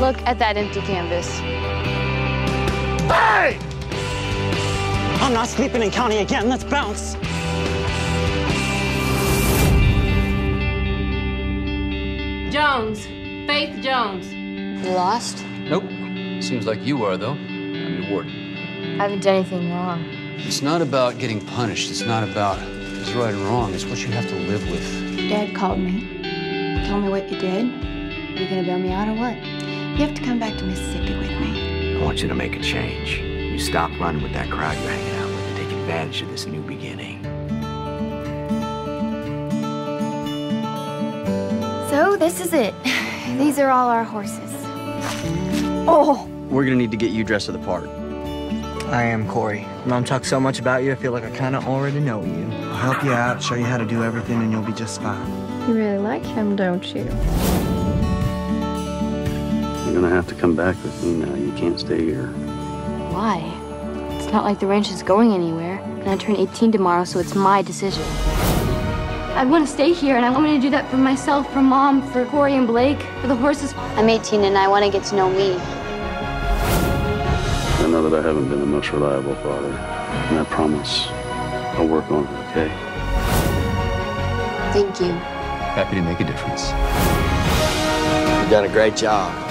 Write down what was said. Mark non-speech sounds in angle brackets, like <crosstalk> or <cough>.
Look at that empty canvas. Hey! I'm not sleeping in county again. Let's bounce. Jones. Faith Jones. You lost? Nope. Seems like you are, though. I'm your warden. I haven't done anything wrong. It's not about getting punished. It's not about what's right and wrong. It's what you have to live with. Dad called me. Tell me what you did. Are you gonna bail me out or what? You have to come back to Mississippi with me. I want you to make a change. You stop running with that crowd you're hanging out with and take advantage of this new beginning. So this is it. <sighs> These are all our horses. Oh! We're gonna need to get you dressed for the part. I am Corey. Mom talks so much about you, I feel like I kind of already know you. I'll help you out, show you how to do everything, and you'll be just fine. You really like him, don't you? You're gonna have to come back with me now. You can't stay here. Why? It's not like the ranch is going anywhere. And I turn 18 tomorrow, so it's my decision. I want to stay here, and I want me to do that for myself, for Mom, for Corey and Blake, for the horses. I'm 18, and I want to get to know me. I know that I haven't been the most reliable father, and I promise I'll work on it, okay? Thank you. Happy to make a difference. You've done a great job.